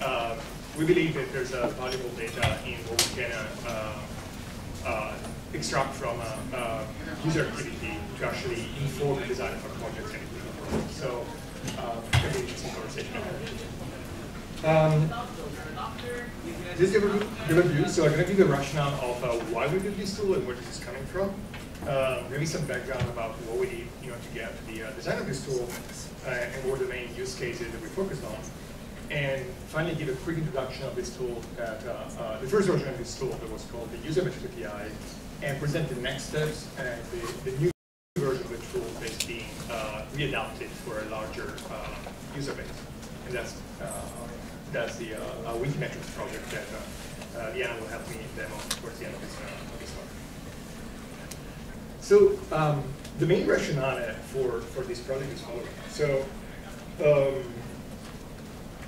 Uh, we believe that there's uh, valuable data in what we can uh, uh, extract from uh, user activity to actually inform the design of our projects and improve So uh, an interesting conversation. Um, this is the overview. So I'm going to give the rationale of uh, why we did this tool and where this is coming from uh, maybe some background about what we need you know, to get the uh, design of this tool and what the main use cases that we focused on. And finally, give a quick introduction of this tool, that, uh, uh, the first version of this tool that was called the User Metrics API, and present the next steps and the, the new version of the tool that's being uh, readapted for a larger user base. And that's, that's the uh, Wikimetrics project that uh, LiAnna will help me demo towards the end of this, of this talk. So um, the main rationale for, for this project is following. So um,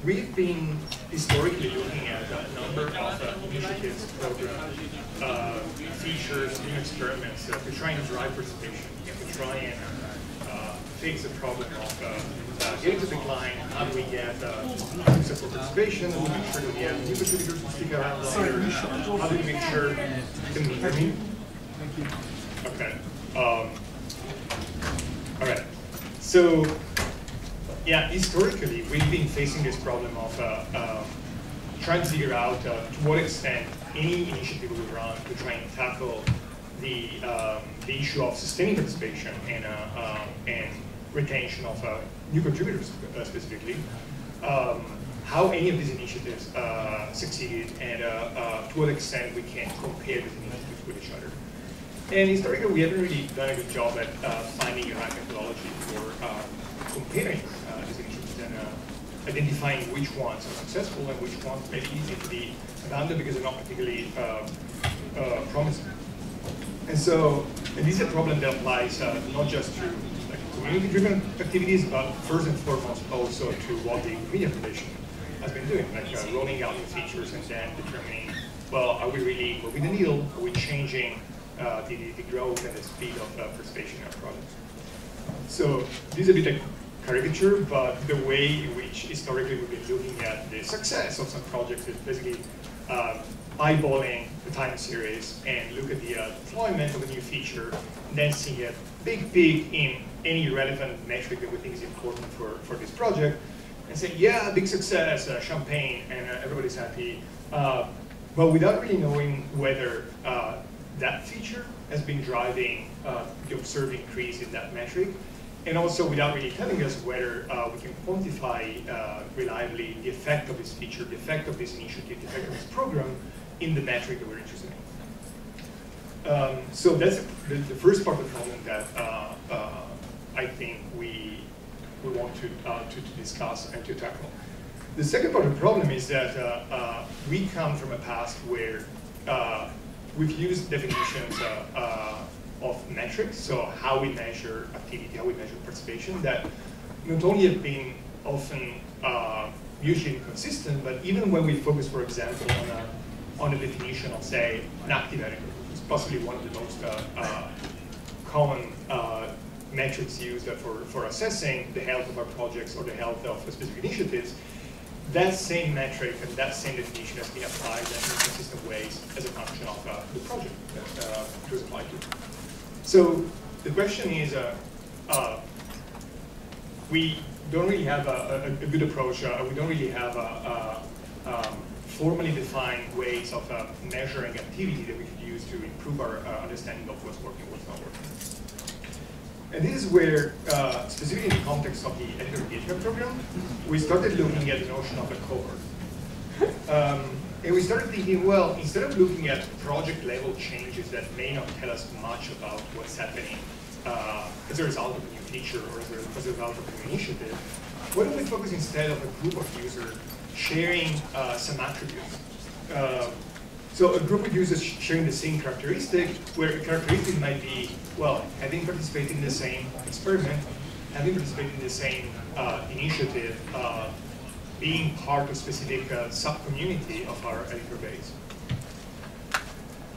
we've been historically looking at a number of uh, initiatives, programs, uh, features, new experiments uh, to try and drive participation, to try and uh, fix the problem of uh, getting to the client, how do we get uh, successful participation, how do we make sure that we have new contributors to stick around longer, how do we make sure, can you hear me? Thank you. Okay. Um, all right. So, yeah, historically, we've been facing this problem of uh, um, trying to figure out uh, to what extent any initiative we run to try and tackle the, um, the issue of sustaining participation and, uh, um, and retention of uh, new contributors uh, specifically, um, how any of these initiatives succeeded and to what extent we can compare these initiatives with each other. And historically, we haven't really done a good job at finding a right methodology for uh, comparing uh, these initiatives. And uh, identifying which ones are successful and which ones be easy to be abandoned because they're not particularly uh, uh, promising. And so, and this is a problem that applies uh, not just to like, community-driven activities, but first and foremost also to what the Wikimedia Foundation has been doing, like uh, rolling out new features and then determining, well, are we really moving the needle? Are we changing uh, the, the growth and the speed of uh, participation in our projects? So this is a bit like caricature, but the way in which historically we've been looking at the success of some projects is basically uh, eyeballing the time series and look at the uh, deployment of a new feature, and then seeing a big peak in any relevant metric that we think is important for, for this project, and say, yeah, big success, uh, champagne, and uh, everybody's happy, uh, but without really knowing whether uh, that feature has been driving the observed increase in that metric, and also without really telling us whether uh, we can quantify uh, reliably the effect of this feature, the effect of this initiative, the effect of this program in the metric that we're interested in. Um, so that's the, the, first part of the problem that uh, uh I think we, we want to, uh, to, to, discuss and to tackle. The second part of the problem is that uh, we come from a past where we've used definitions of metrics, so how we measure activity, how we measure participation, that not only have been often uh, usually inconsistent, but even when we focus, for example, on a, on a definition of, say, an active editor, which is possibly one of the most uh, uh, common uh, metrics used for, for assessing the health of our projects or the health of specific initiatives, that same metric and that same definition has been applied in consistent ways as a function of uh, the project that uh, it was applied to. So the question is, uh, uh, we don't really have a, a, a good approach. Uh, we don't really have a, um, formally defined ways of measuring activity that we could use to improve our understanding of what's working, what's not working. And this is where, uh, specifically in the context of the editor engagement program, we started looking at the notion of a cohort. Um, and we started thinking, well, instead of looking at project level changes that may not tell us much about what's happening uh, as a result of a new feature or as a, as a result of a new initiative, why don't we focus instead of a group of users sharing uh, some attributes? Uh, so a group of users sharing the same characteristic, where a characteristic might be, well, having participated in the same experiment, having participated in the same uh, initiative, uh, being part of specific uh, sub-community of our editor base.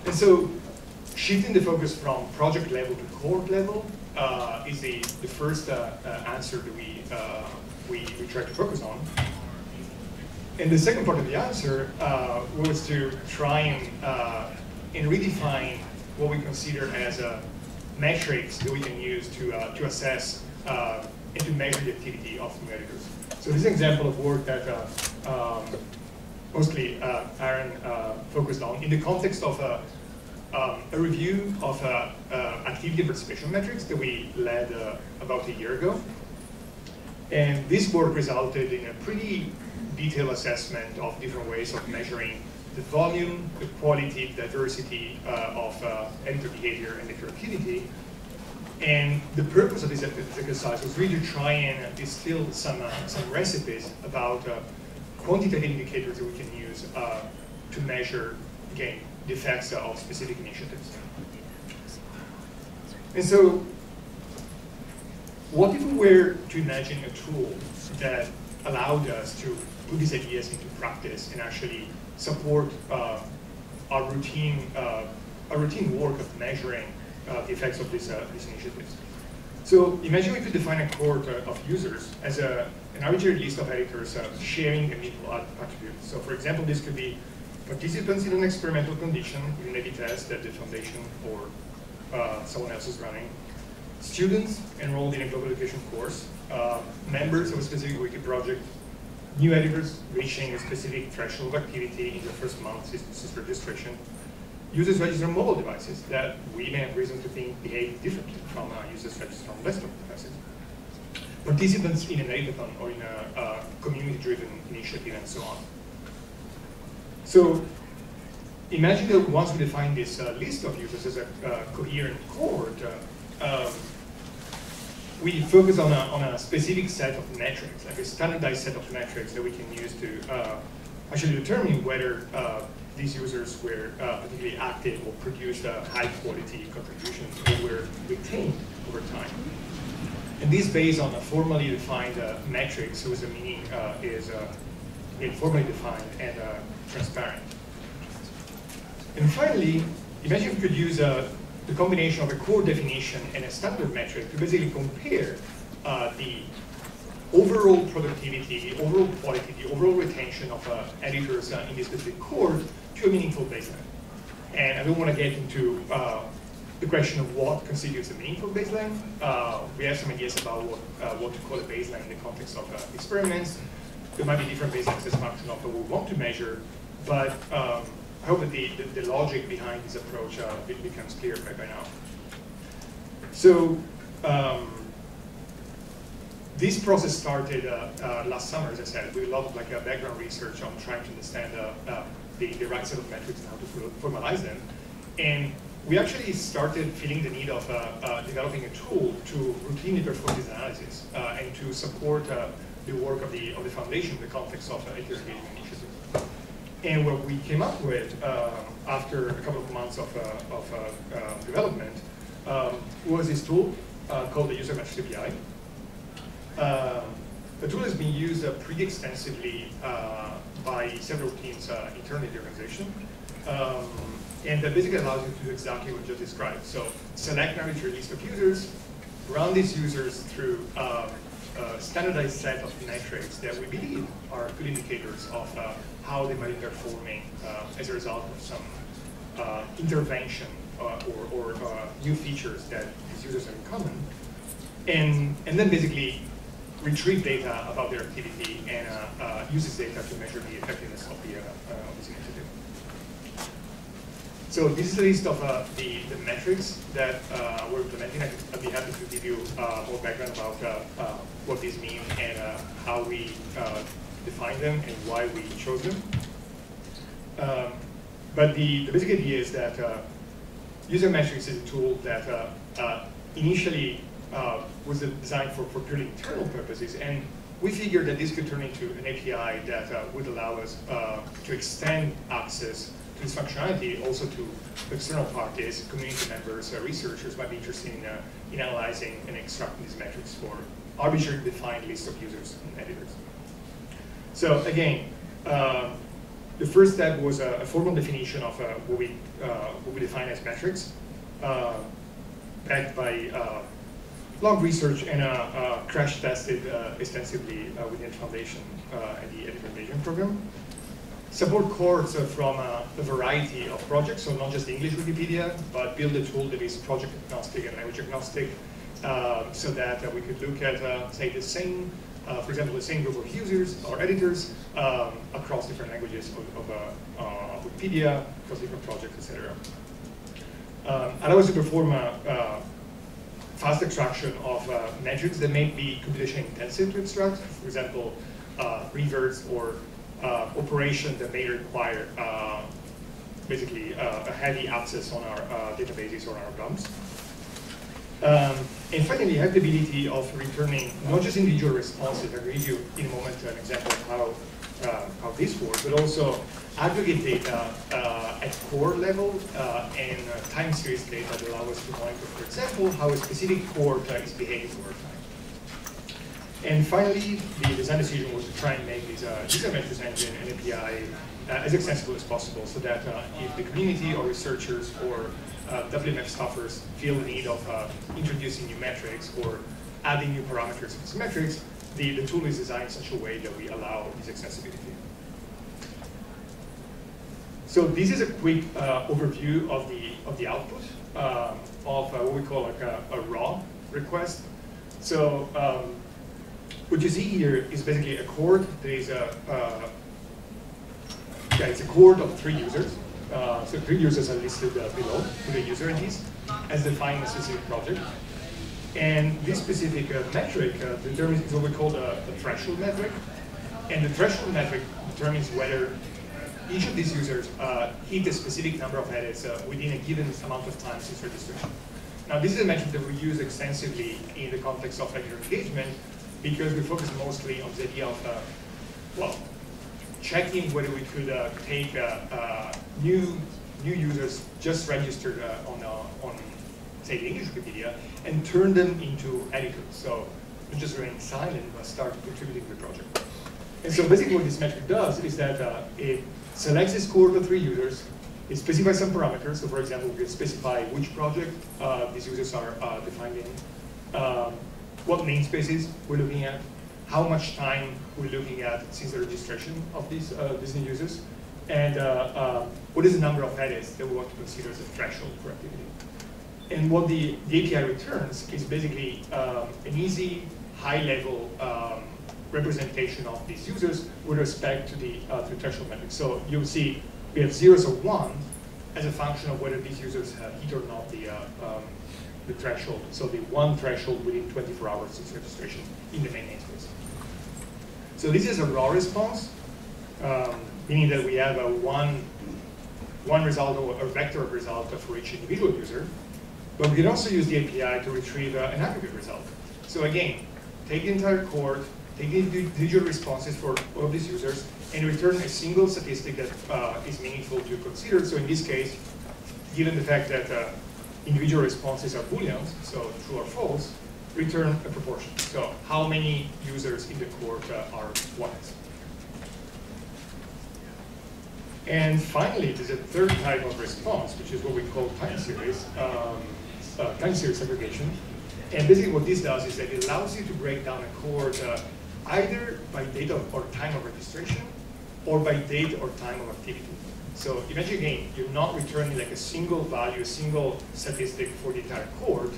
And so shifting the focus from project level to cohort level uh, is the, the first uh, uh answer that we, uh, we, we try to focus on. And the second part of the answer uh, was to try and, and redefine what we consider as metrics that we can use to, to assess and to measure the activity of new editors. So this is an example of work that uh, um, mostly uh, Aaron uh, focused on in the context of a, um, a review of uh, uh, activity participation metrics that we led uh, about a year ago. And this work resulted in a pretty detailed assessment of different ways of measuring the volume, the quality, the diversity of editor behavior and editor activity and the purpose of this exercise was really to try and distill some, uh, some recipes about uh, quantitative indicators that we can use uh, to measure, again, the effects of specific initiatives. And so, what if we were to imagine a tool that allowed us to put these ideas into practice and actually support uh, our routine, uh, our routine work of measuring uh, the effects of this, uh, these initiatives. So imagine we could define a cohort uh, of users as a, an arbitrary list of editors uh, sharing a mutual attribute. So for example, this could be participants in an experimental condition in A-B test that the foundation or uh, someone else is running, students enrolled in a global education course, uh, members of a specific wiki project, new editors reaching a specific threshold of activity in the first month since registration, users register mobile devices that we may have reason to think behave differently from uh, users registered on desktop devices. Participants in an hackathon or in a, a community-driven initiative and so on. So imagine that once we define this uh, list of users as a uh, coherent cohort, uh, um, we focus on a, on a specific set of metrics, like a standardized set of metrics that we can use to uh, actually determine whether uh, these users were uh, particularly active or produced a high quality contributions or were retained over time. And this based on a formally defined uh, metrics whose meaning uh, is uh, formally defined and uh, transparent. And finally, imagine if we could use uh, the combination of a cohort definition and a standard metric to basically compare uh, the overall productivity, the overall quality, the overall retention of uh, editors uh, in this specific cohort to a meaningful baseline. And I don't want to get into uh, the question of what constitutes a meaningful baseline. Uh, we have some ideas about what, uh, what to call a baseline in the context of uh, experiments. There might be different baselines as a function of what we want to measure, but um, I hope that the, the, the, logic behind this approach becomes clear by, by now. So um, this process started uh, uh, last summer, as I said, with a lot of like uh, background research on trying to understand the, the right set of metrics and how to formalize them. And we actually started feeling the need of uh, uh, developing a tool to routinely perform this analysis uh, and to support the work of the, of the foundation in the context of uh, Editor Engagement Initiative. And what we came up with after a couple of months of, of development um, was this tool called the User Metrics API. Um, the tool has been used uh, pretty extensively uh, by several teams uh, internally in the organization. Um, and that basically allows you to do exactly what you just described. So select an arbitrary list of users, run these users through um, a standardized set of metrics that we believe are good indicators of uh, how they might be performing uh, as a result of some uh, intervention or, or new features that these users have in common. And, and then basically retrieve data about their activity and uh, uh, use this data to measure the effectiveness of, the, uh, of this initiative. So this is a list of uh, the, the metrics that uh, we're implementing. I'd, be happy to give you uh, more background about what these mean and how we define them and why we chose them. Um, but the, the basic idea is that user metrics is a tool that initially uh, was designed for, for purely internal purposes. And we figured that this could turn into an API that uh, would allow us uh, to extend access to this functionality also to external parties, community members, uh, researchers might be interested in, uh, in analyzing and extracting these metrics for arbitrarily defined list of users and editors. So again, uh, the first step was a, a formal definition of what, we, what we define as metrics, backed by long research and uh, uh, crash tested uh, extensively within the foundation and the editor engagement program. Support cohorts from a variety of projects, so not just English Wikipedia, but build a tool that is project agnostic and language agnostic, uh, so that uh, we could look at, uh, say, the same, for example, the same group of users or editors um, across different languages of, of Wikipedia, across different projects, etc. Um, us to perform a, fast extraction of uh, metrics that may be computationally intensive to extract, for example, uh, reverts or uh, operations that may require uh, basically uh, a heavy access on our uh, databases or our DOMs. Um, and finally, you have the ability of returning not just individual responses, I'll give you in a moment an example of how how this works, but also aggregate data uh, at cohort level uh, and uh, time series data that allow us to monitor, for example, how a specific cohort is behaving over time. And finally, the design decision was to try and make this uh, metrics engine and API uh, as accessible as possible so that uh, if the community or researchers or uh, WMF staffers feel the need of introducing new metrics or adding new parameters to these metrics, the, the tool is designed in such a way that we allow this accessibility. So this is a quick uh, overview of the of the output um, of uh, what we call like a, a raw request. So um, what you see here is basically a cohort. There is a uh, yeah, it's a cohort of three users. Uh, so three users are listed uh, below with the user IDs as defined in a specific project. And this specific uh, metric determines what we call the, the, threshold metric. And the threshold metric determines whether each of these users uh, hit a specific number of edits uh, within a given amount of time since registration. Now, this is a metric that we use extensively in the context of user engagement because we focus mostly on the idea of, uh, well, checking whether we could uh, take uh, uh new new users just registered on on say the English Wikipedia and turn them into editors. So not just remain silent, but start contributing to the project. And so basically what this metric does is that it selects this cohort of three users, it specifies some parameters. So for example, we can specify which project uh, these users are uh, defined in, um, what namespaces we're looking at, how much time we're looking at since the registration of these, uh, these new users, and uh, uh, what is the number of edits that we want to consider as a threshold for activity. And what the, the API returns is basically um, an easy, high-level um, representation of these users with respect to the, uh, threshold metric. So you'll see we have zeros or one as a function of whether these users have hit or not the, uh, um, the threshold. So the one threshold within 24 hours since registration in the main namespace. So this is a raw response, um, meaning that we have a one, one result or a vector of result for each individual user. But we can also use the API to retrieve uh, an aggregate result. So again, take the entire cohort, take the individual responses for all these users, and return a single statistic that uh, is meaningful to consider. So in this case, given the fact that uh, individual responses are booleans, so true or false, return a proportion. So how many users in the cohort uh, are ones? And finally, there's a third type of response, which is what we call time series, um, uh, time series segregation. And basically what this does is that it allows you to break down a cohort uh, either by date of, or time of registration or by date or time of activity. So imagine again, you're not returning like a single value, a single statistic for the entire cohort,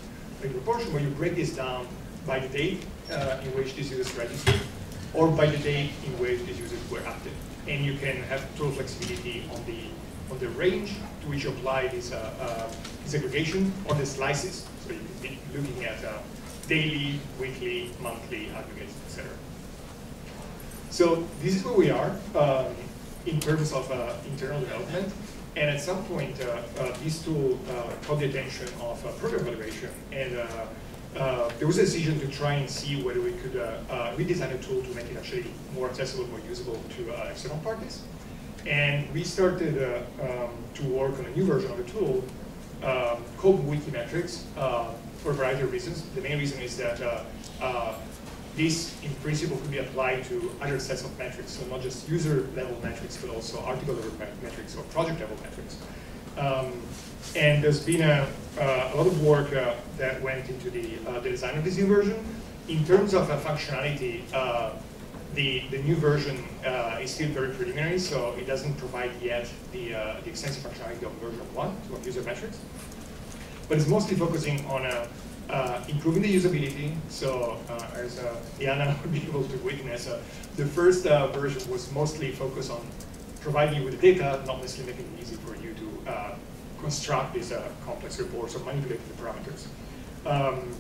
in proportion where you break this down by the date uh, in which these users registered, or by the date in which these users were active. And you can have total flexibility on the on the range to which you apply this uh, uh, segregation or the slices. So you can be looking at uh, daily, weekly, monthly aggregates, etc. So this is where we are um, in terms of uh, internal development. And at some point, uh, uh, this tool uh, caught the attention of uh, program evaluation. And there was a decision to try and see whether we could redesign a tool to make it actually more accessible, more usable to external parties. And we started um, to work on a new version of the tool um, called Wikimetrics for a variety of reasons. The main reason is that this, in principle, could be applied to other sets of metrics, so not just user-level metrics, but also article-level metrics or project-level metrics. Um, and there's been a, uh, a lot of work uh, that went into the, uh, the, design of this new version. In terms of functionality, uh, the, the new version uh, is still very preliminary, so it doesn't provide yet the, uh, the extensive functionality of version 1 of user metrics. But it's mostly focusing on a uh, improving the usability. So uh, as uh, LiAnna would be able to witness, uh, the first uh, version was mostly focused on providing you with the data, not necessarily making it easy for you to uh, construct these complex reports or manipulate the parameters. Um,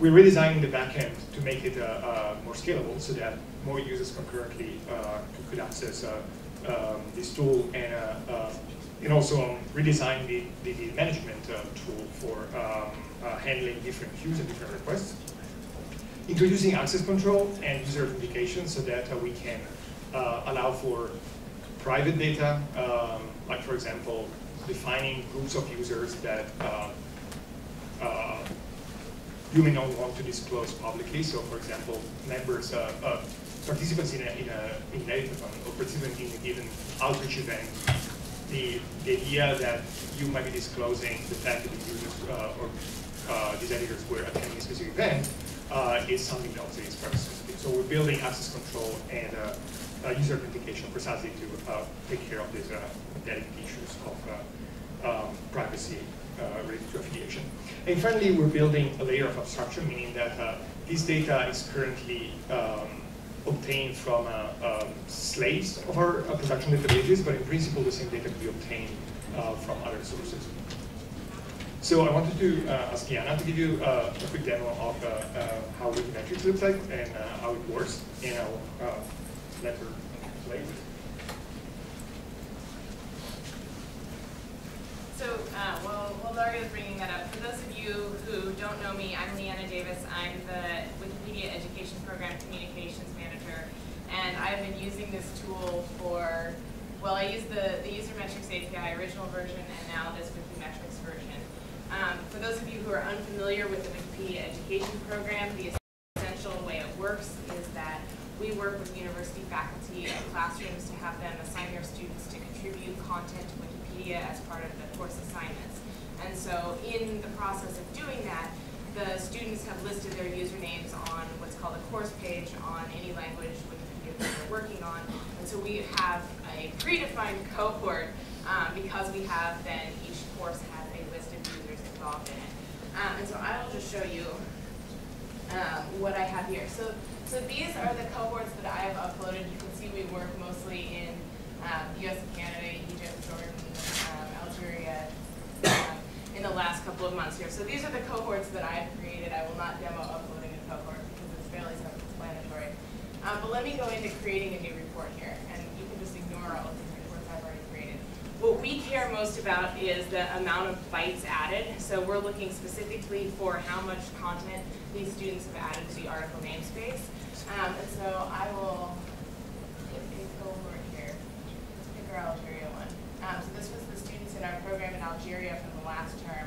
we're redesigning the backend to make it more scalable so that more users concurrently could access um, this tool and and also um, redesign the, the, the management uh, tool for um, uh, handling different queues and different requests. Introducing access control and user authentication so that uh, we can uh, allow for private data, um, like for example, defining groups of users that uh, uh, you may not want to disclose publicly. So for example, members, of participants in, a, in, a, in editathon or participants in a given outreach event the, the idea that you might be disclosing the fact that the users uh, or uh, these editors were attending a specific event uh, is something that also is very sensitive. So we're building access control and uh, uh, user authentication precisely to uh, take care of these delicate issues of um, privacy related to affiliation. And finally, we're building a layer of abstraction, meaning that this data is currently um, obtained from uh, um, slaves of our uh, production databases, but in principle the same data could be obtained uh, from other sources. So I wanted to uh, ask LiAnna to give you uh, a quick demo of uh, how Wikimetrics looks like and how it works, and I'll let her play with So, uh, while, while Dario is bringing that up, for those of you who don't know me, I'm LiAnna Davis. I'm the Wikipedia Education Program. And I've been using this tool for, well, I use the, the Usermetrics API original version and now this Wikimetrics version. Um, for those of you who are unfamiliar with the Wikipedia Education Program, the essential way it works is that we work with university faculty and classrooms to have them assign their students to contribute content to Wikipedia as part of the course assignments. And so in the process of doing that, the students have listed their usernames on what's called a course page on any language they're working on. And so we have a predefined cohort um, because we have then each course has a list of users involved in it. Um, and so I will just show you um, what I have here. So, so these are the cohorts that I have uploaded. You can see we work mostly in um, US and Canada, Egypt, Jordan, um, Algeria, um, in the last couple of months here. So these are the cohorts that I have created. I will not demo uploading a cohort because it's fairly self-explanatory. Um, but let me go into creating a new report here, and you can just ignore all of these reports I've already created. What we care most about is the amount of bytes added. So we're looking specifically for how much content these students have added to the article namespace. Um, and so I will get a cohort here. Let's pick our Algeria one. Um, so this was the students in our program in Algeria from the last term.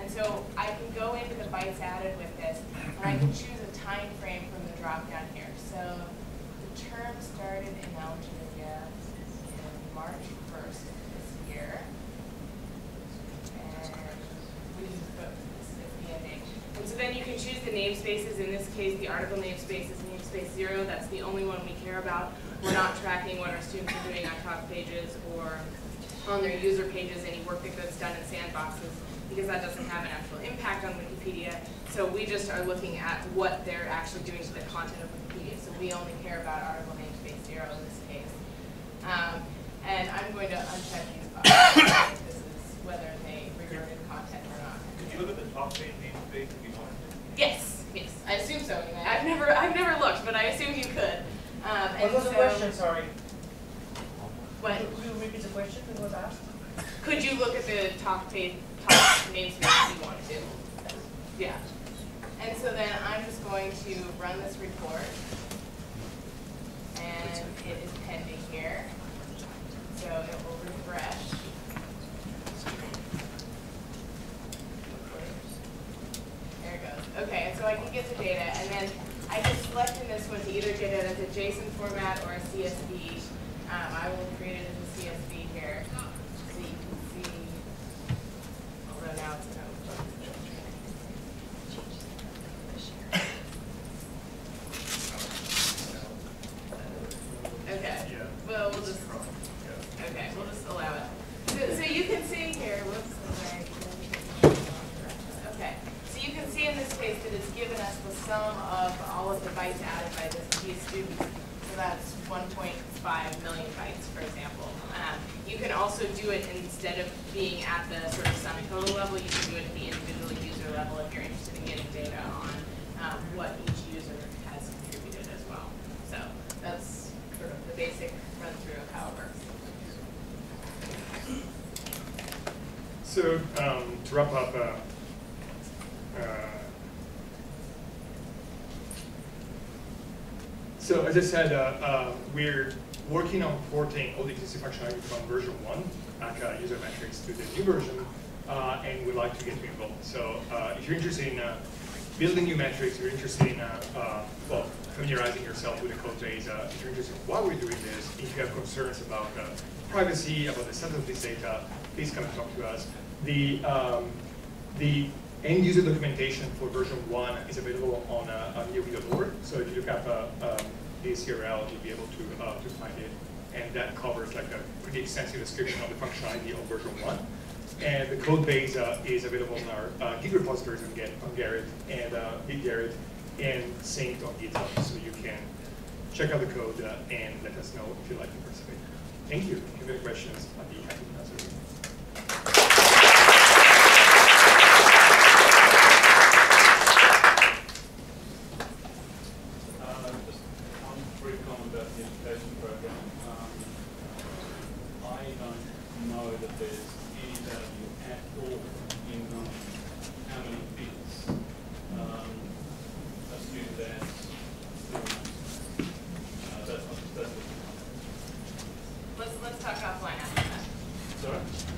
And so I can go into the bytes added with this, and I can choose a time frame from the drop down here. So term started in Algeria in March 1st this year. And we. And so then you can choose the namespaces. In this case, the article namespace is namespace zero. That's the only one we care about. We're not tracking what our students are doing on talk pages or on their user pages, any work that gets done in sandboxes, because that doesn't have an actual impact on Wikipedia. So we just are looking at what they're actually doing to the content of Wikipedia. So we only care about article namespace zero in this case. Um, and I'm going to uncheck these boxes. this is whether they reverted content or not. Could you look at the talk page namespace if you wanted to? Yes, yes, I assume so. Anyway, I've never, I've never looked, but I assume you could. Um, What and was the question, sorry? What? Could you repeat the question that was asked? Could you look at the talk page, you wanted to? Yeah. And so then I'm just going to run this report. And it is pending here. So it will refresh. There it goes. Okay, and so I can get the data, and then I can select in this one to either get it as a JSON format or a CSV. Um, I will create it as a CSV here, so you can see, although now it's kind of. Okay, Yeah. well, we'll just, okay, we'll just allow it. So, so you can see here, whoops, sorry. Okay, so you can see in this case that it's given us the sum of all of the bytes added by this, these students. So that's one point five million bytes, for example. Um, you can also do it instead of being at the sort of sum total level, you can do it at the individual user level if you're interested in getting data on um, what each user has contributed as well. So that's sort of the basic run through of how it works. So um, to wrap up, uh, uh, so as I said, uh, uh, we're working on porting all the existing functionality from version one, Aka user metrics, to the new version, uh, and we'd like to get you involved. So uh, if you're interested in uh, building new metrics, you're interested in uh, uh, well familiarizing yourself with the code base, uh, if you're interested in why we're doing this, if you have concerns about uh, privacy, about the sense of this data, please come and talk to us. The um, the end user documentation for version one is available on uh, on So if you look up um, you'll be able to uh, to find it, and that covers like a pretty extensive description of the functionality of version one. And the code base uh, is available in our uh, Git repositories on, Get, on Gerrit and uh, Git Gerrit and synced on GitHub, so you can check out the code uh, and let us know if you'd like to participate. Thank you. If you have any questions, I'd be happy to answer there's any value at all in how many bits um, a student uh,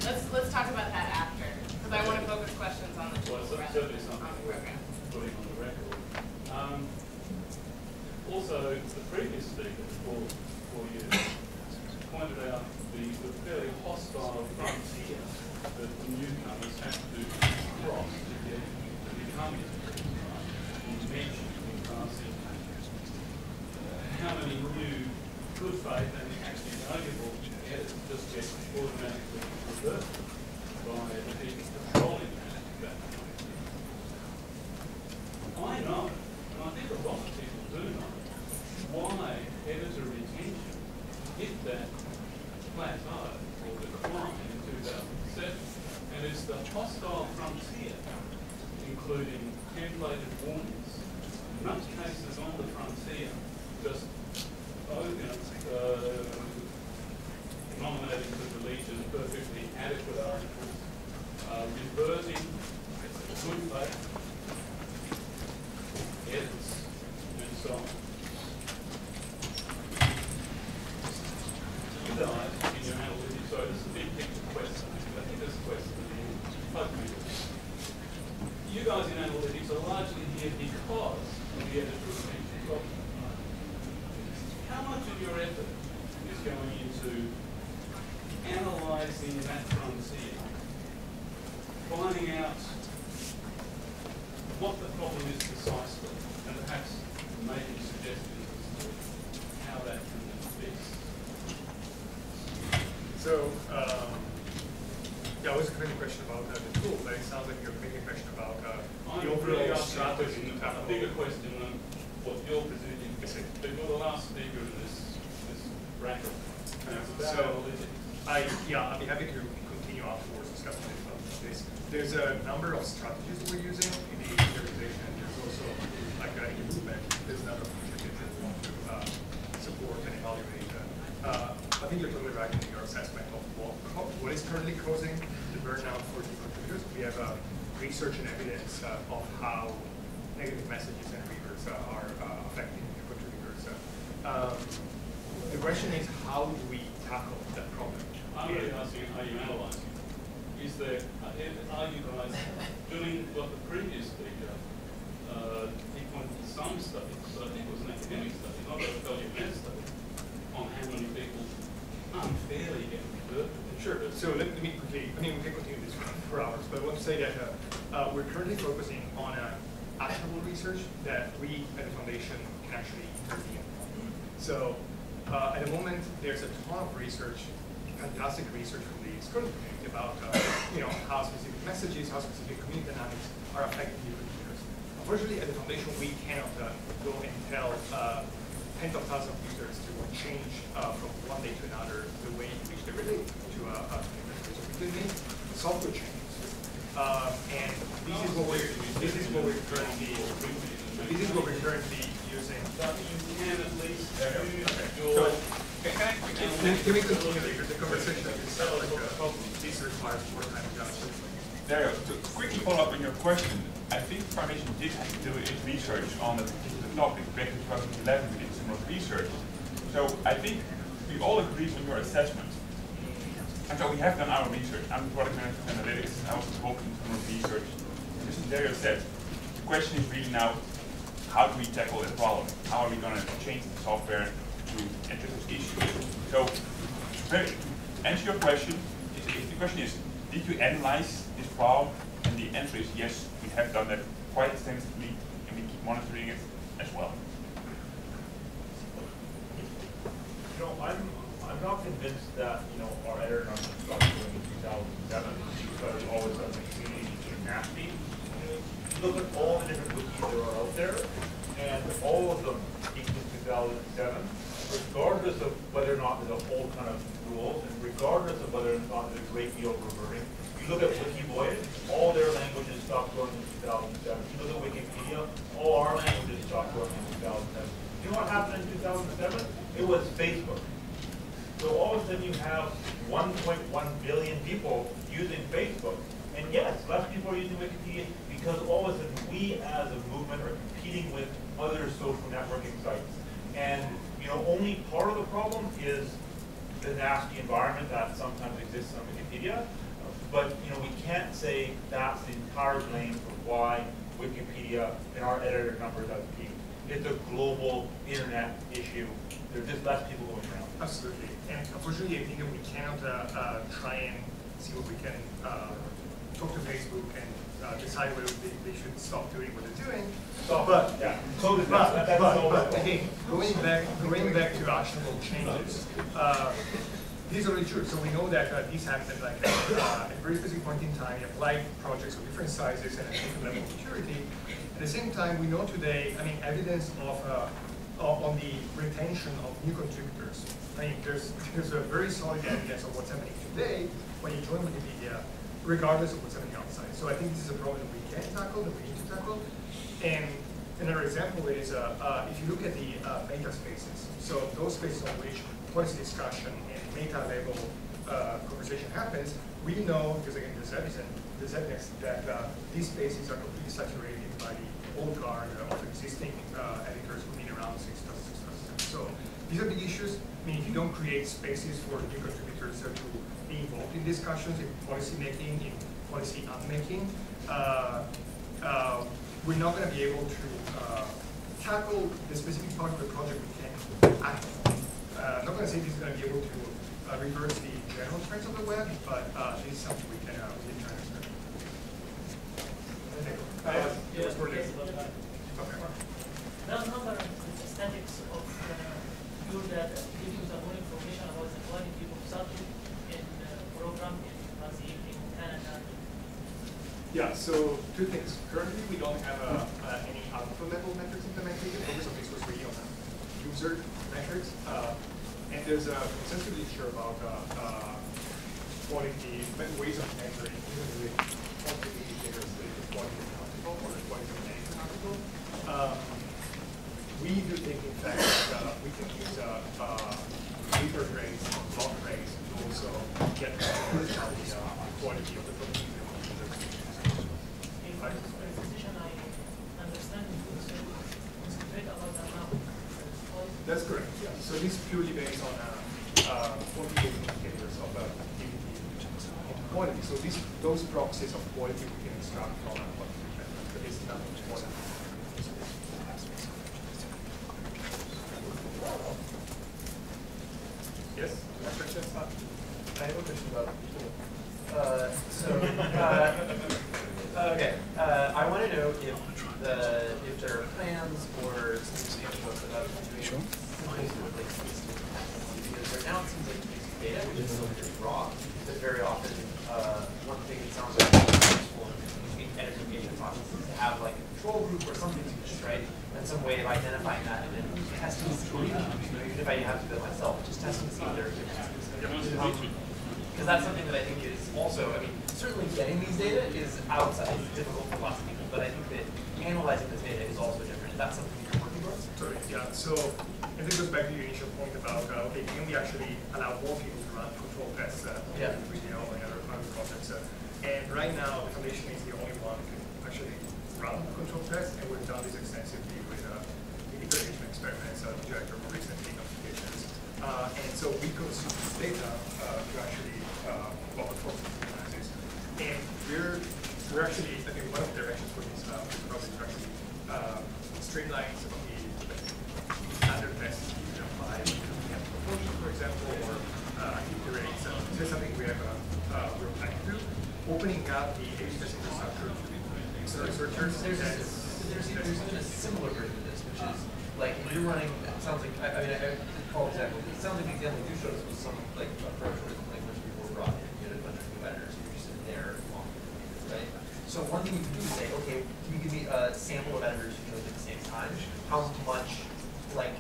Let's, let's talk about that after, because I want to focus questions on the so, on the program. Um, also, the previous speaker for, for you pointed out guys, in analytics, so this is a big picture question, I think this question is both of you. You guys in analytics are largely here because of the editor retention problem. How much of your effort is going into analysing that frontier, finding out what the problem is precisely, and perhaps making suggestions as to how that can be fixed. So, um, yeah, I was going to question about uh, the tool, but it sounds like you're making a question about uh, I'm the really overall asking a strategy question, to a tackle. bigger question than what you're presenting. I see. But you're the last speaker in this, this bracket. And it's about So- analytics. I, yeah, I'd be happy to continue afterwards discussing this, uh, this. There's a number of strategies we're using in the organization. There's also like an improvement. There's a number of initiatives that we want to uh, support and evaluate. Uh, I think you're totally right in your assessment of what, co- what is currently causing the burnout for the contributors. We have uh, research and evidence uh, of how negative messages and readers uh, are uh, affecting the contributors. Uh, um, the question is, how do we tackle that problem? I'm really asking, are you analysing? Is there, are are you guys doing what the previous speaker, uh, he pointed to some studies, but I think it was an academic study, not a WMF study, on how many people unfairly get referred. Sure, so let let me quickly, I mean, we can continue this for hours, but I want to say that uh, uh, we're currently focusing on uh, actionable research that we at the foundation can actually intervene on. So uh, at the moment, there's a ton of research, fantastic research from the scholarly community about, uh, you know, how specific messages, how specific community dynamics are affecting the users. Unfortunately, at the foundation, we cannot uh, go and tell uh, tens of thousands of users to change uh, from one day to another the way in which they relate to. So we make software changes. Um, and this is what we're, this is what we're currently, this is what we're currently can can we continue the conversation more. Dario, to quickly follow up on your question, I think the foundation did do its research on a particular topic back in 2011 we did similar research. So I think we all agree on your assessment. And so we have done our research. I'm the product manager of analytics. I was involved in some research. As Dario said, the question is really now, how do we tackle that problem? How are we going to change the software to address those issues? So, very, answer your question, is, if the question is, did you analyze this problem? And the answer is yes, we have done that quite extensively, and we keep monitoring it as well. You know, I'm, I'm not convinced that, you know, our editor numbers stopped in two thousand seven because all of a community became nasty. Look at all the different wikis that are out there, and all of them thousand seven, regardless of whether or not there's a whole ton of rules, and regardless of whether or not there's a great deal of reverting. You look at Wikivoyage, all their languages stopped growing in two thousand seven. You look at Wikipedia, all our languages stopped growing in two thousand seven. You know what happened in two thousand seven? It was Facebook. So all of a sudden you have 1.1 billion people using Facebook. And yes, less people are using Wikipedia because all of a sudden we as a movement are competing with other social networking sites. And, you know, only part of the problem is the nasty environment that sometimes exists on Wikipedia. But, you know, we can't say that's the entire blame for why Wikipedia and our editor numbers have peaked. It's a global internet issue. There's just less people going around. Absolutely. And unfortunately, I think that we cannot uh, uh, try and see what we can uh, talk to Facebook and uh, decide whether they, they should stop doing what they're doing. Stop. But, Yeah. Is but, that- that's but, but again, going back, going back to actionable changes, uh, this is already true. So we know that uh, this happened like uh, at a very specific point in time. You apply projects of different sizes and a different level of maturity. At the same time, we know today, I mean, evidence of uh, of- on the retention of new contributors. I mean, there's there's a very solid evidence of what's happening today when you join Wikipedia, regardless of what's happening. So I think this is a problem that we can tackle, that we need to tackle. And another example is uh, uh, if you look at the uh, meta spaces, so those spaces on which policy discussion and meta level uh, conversation happens, we know, because again, there's evidence, there's evidence that uh, these spaces are completely saturated by the old guard of existing uh, editors who've been around since 2006. So these are the issues. I mean, if you don't create spaces for new contributors to be involved in discussions, in policy making, in policy unmaking, uh, uh, we're not going to be able to uh, tackle the specific part of the project we can act on. Uh, I'm not going to say this is going to be able to uh, reverse the general trends of the web, but uh, this is something we can, uh, we can try to understand. Uh, Yes, for this. yes, but, uh, Okay. There's number of statistics of uh, view that giving the more information about the quality of subject in uh, program in Brazil, in Canada. Yeah, so two things. Currently, we don't have uh, uh, any alpha level metrics implemented. The focus of this was really on uh, user metrics. Uh, and there's a consensus literature about uh, uh, quality, ways of measuring, quality indicators, the quality of an article or the quality of an article. Um, we do think, in fact, that uh, we can use uh, uh, paper grades, block grades to also get the uh, quality of the product. In my presentation, I understand you say concentrate about the amount. All That's correct, yeah. So this is purely based on uh, uh, quantitative indicators of uh, activity and quality. So these, those proxies of quality we can extract from uh, quantitative metrics, but it's not more than Yes? I have a question about people. Uh, so, uh, okay, uh, I want to know if the, if there are plans or something to think about doing sure. simply to replace these two components. Because there now it seems like basic data, which is still very raw, but very often, uh, one thing it sounds like is useful in editor engagement processes is to have like a control group or something to just, right? And some way of identifying that and then testing to see, you know, even if I have to do it myself, just testing to see if there are differences. Because that's something that I think is also, I mean, certainly getting these data is outside, it's difficult for lots of people, but I think that analyzing this data is also different. Is that something you're working towards? Sorry, yeah, so, and it goes back to your initial point about, uh, okay, can we actually allow more people to run control tests, uh, on Yeah. you know, and other, other projects, uh, and right now, the foundation is the only one who can actually run control tests, and we've done this extensively with, uh, the iteration experiments, uh, director for recently. Uh, and so we consume this data, uh, to actually, uh, well, some analysis. And we're, we're actually, I think one of the directions for this, uh, this project is actually, uh, streamline some of the standard tests you can apply to proportion, for example, or, uh, activity So this is something we have, uh, uh, we're to do. Opening up the age test infrastructure to external researchers. There's, there's, that's there's even a similar version of this, which is, like, if you're running, it sounds like, I, I mean, I, I call example, it sounds like the example you showed us was some, like, approach where, like, when people were brought in, you had a bunch of new editors, you're just in there, along with right? So one thing you can do is say, okay, can you give me a sample of editors who joined at the same time? How much, like,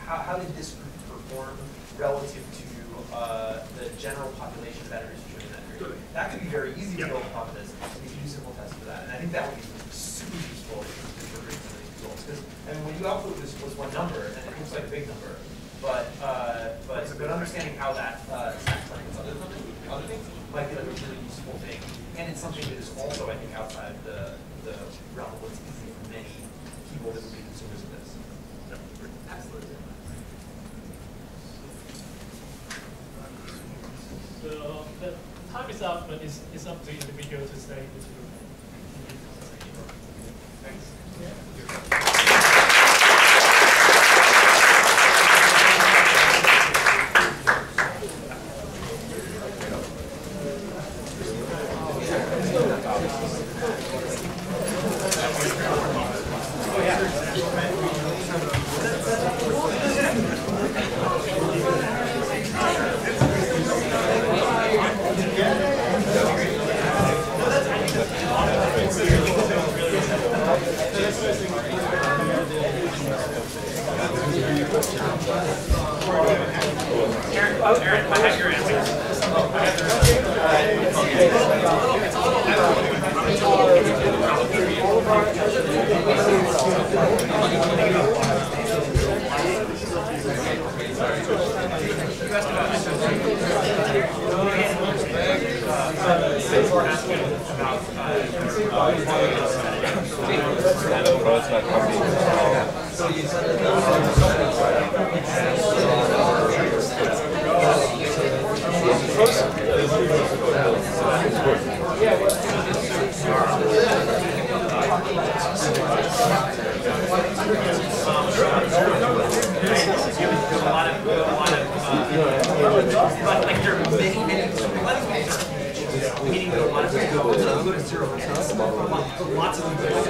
how, how did this group perform relative to, uh, the general population of editors who in that period? That could be very easy to build upon this, and you can do simple tests for that, and I think that would be super useful in interpreting some of these results, because, I mean, when you output this was one number, and it looks like a big number, but, uh, but, but understanding how that, uh, stacks up with other, things- other things might be a really useful thing, and it's something that is also, I think, outside the, the realm of what's easy for many people that would be consumers of this. Absolutely. the time is up, but it's, it's up to individual to stay in this group. Thanks. There's a lot of, there's a lot of, uh, but like there are many, many, so let's make meaning that a lot of people go, oh, go to zero percent. Lots of people.